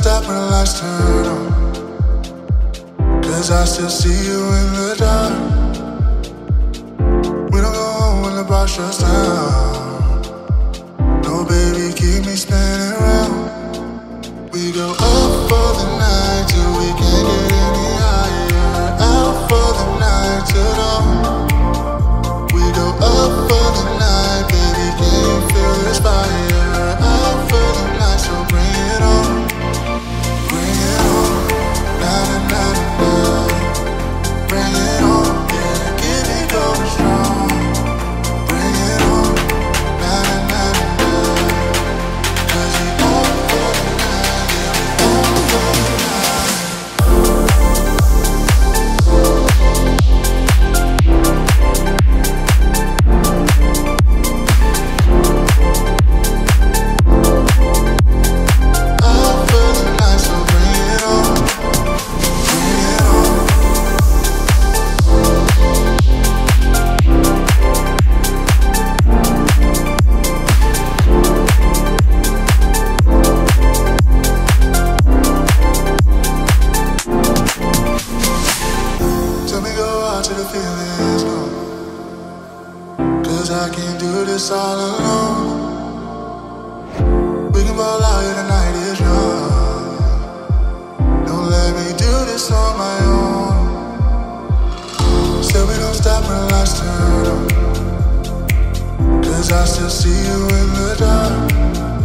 stop when the lights turn on. Cause I still see you in the dark. We don't go home when the bar shuts down. I can't do this all alone. We can ball out here tonight is young. Don't let me do this on my own. Still we don't stop when lights turn on. Cause I still see you in the dark.